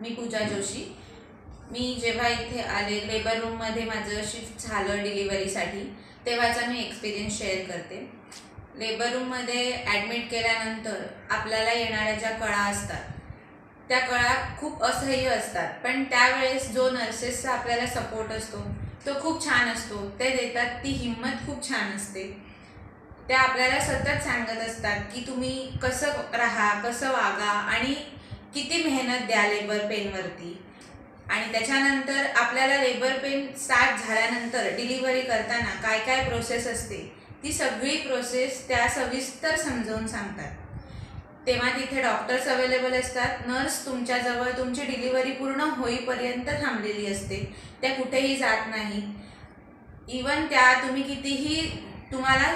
मी पूजा जोशी. मी जेव्हा इथे आले लेबर रूममध्ये माझं शिफ्ट झालं डिलिव्हरीसाठी तेव्हाचा मी एक्सपिरियन्स शेअर करते. लेबर रूममध्ये ॲडमिट केल्यानंतर आपल्याला येणाऱ्या ज्या कळा असतात त्या कळा खूप असह्य असतात. पण त्यावेळेस जो नर्सेसचा आपल्याला सपोर्ट असतो तो खूप छान असतो. ते देतात ती हिंमत खूप छान असते. त्या आपल्याला सतत सांगत असतात की तुम्ही कसं राहा कसं वागा आणि किती मेहनत द्या लेबर पेनवरती आणि त्याच्यानंतर आपल्याला लेबर पेन स्टार्ट झाल्यानंतर डिलिव्हरी करताना काय काय प्रोसेस असते? ती सगळी प्रोसेस त्या सविस्तर समजावून सांगतात. तेव्हा तिथे डॉक्टर्स अवेलेबल असतात नर्स तुमच्याजवळ तुमची डिलिव्हरी पूर्ण होईपर्यंत थांबलेली असते त्या कुठेही जात नाही. इवन त्या तुम्ही कितीही तुम्हाला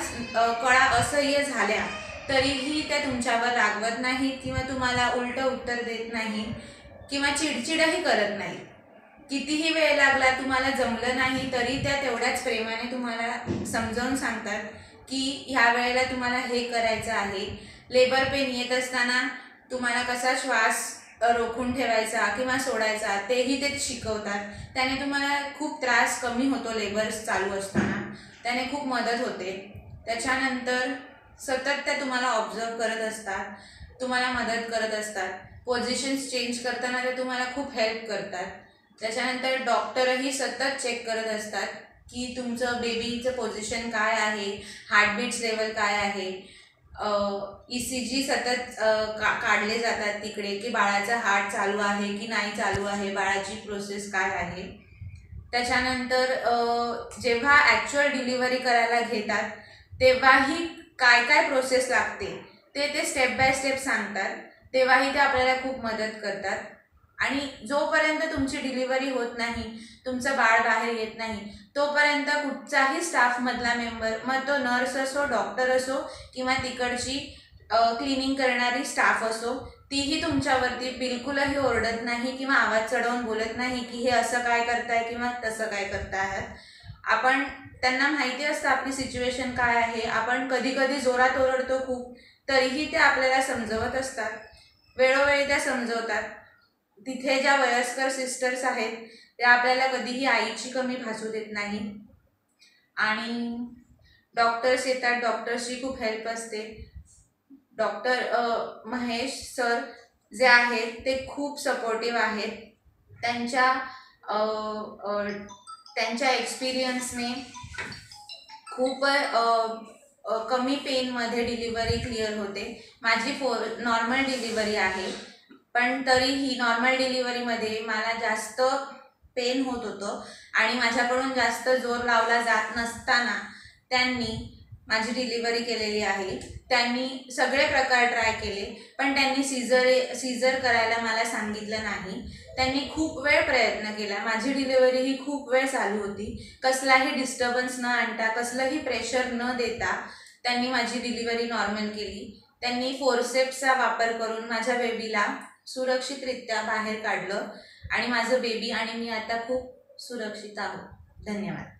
कळा असह्य झाल्या तरीही त्या तुमच्यावर रागवत नाही किंवा तुम्हाला उलटं उत्तर देत नाही किंवा चिडचिडही करत नाही कितीही वेळ लागला तुम्हाला जमलं नाही तरी त्या तेवढ्याच प्रेमाने तुम्हाला समजावून सांगतात की ह्या वेळेला तुम्हाला हे करायचं आहे. लेबर पेन येत असताना तुम्हाला कसा श्वास रोखून ठेवायचा किंवा सोडायचा तेही ते शिकवतात. त्याने तुम्हाला खूप त्रास कमी होतो लेबर्स चालू असताना. त्याने खूप मदत होते. त्याच्यानंतर सतत त्या तुम्हाला ऑब्झर्व करत असतात तुम्हाला मदत करत असतात. पोझिशन्स चेंज करताना ते तुम्हाला खूप हेल्प करतात. त्याच्यानंतर डॉक्टरही सतत चेक करत असतात की तुमचं बेबीचं पोझिशन काय आहे हार्टबीट्स लेवल काय आहे. ई सी जी सतत का काढले जातात तिकडे की बाळाचं हार्ट चालू आहे की नाही चालू आहे बाळाची प्रोसेस काय आहे. त्याच्यानंतर जेव्हा ॲक्च्युअल डिलिव्हरी करायला घेतात तेव्हाही काय काय प्रोसेस लागते ते ते स्टेप बाय स्टेप सांगतात. तेव्हाही ते आपल्याला खूप मदत करतात. आणि जोपर्यंत तुमची डिलिव्हरी होत नाही तुमचं बाळ बाहेर येत नाही तोपर्यंत कुठचाही स्टाफमधला मेंबर मग तो नर्स असो डॉक्टर असो किंवा तिकडची क्लिनिंग करणारी स्टाफ असो तीही तुमच्यावरती बिलकुलही ओरडत नाही किंवा आवाज चढवून बोलत नाही की हे असं काय करताय किंवा तसं काय करतायत आपण त्यांना माहिती असतं आपली सिच्युएशन काय आहे. आपण कधी कधी जोरात ओरडतो खूप तरीही ते आपल्याला समजवत असतात. वेळोवेळी त्या समजवतात. तिथे ज्या वयस्कर सिस्टर्स आहेत त्या आपल्याला कधीही आईची कमी भासू देत नाही. आणि डॉक्टर्स येतात डॉक्टर्सची खूप हेल्प असते. डॉक्टर महेश सर जे आहेत ते खूप सपोर्टिव्ह आहेत. त्यांच्या त्यांच्या एक्सपिरियन्सने खूप कमी पेनमध्ये डिलिव्हरी क्लिअर होते. माझी फोर नॉर्मल डिलिव्हरी आहे. पण तरीही नॉर्मल डिलिव्हरीमध्ये मला जास्त पेन होत होतं. आणि माझ्याकडून जास्त जोर लावला जात नसताना त्यांनी माझी डिलिव्हरी केलेली आहे. त्यांनी सगळे प्रकार ट्राय केले पण त्यांनी सीझर सीझर करायला मला सांगितलं नाही. त्यांनी खूप वेळ प्रयत्न केला. माझी डिलिव्हरी ही खूप वेळ चालू होती. कसलाही डिस्टर्बन्स न आणता कसलंही प्रेशर न देता त्यांनी माझी डिलिव्हरी नॉर्मल केली. त्यांनी फोरसेप्सचा वापर करून माझ्या बेबीला सुरक्षितरित्या बाहेर काढलं आणि माझं बेबी आणि मी आता खूप सुरक्षित आहोत. धन्यवाद.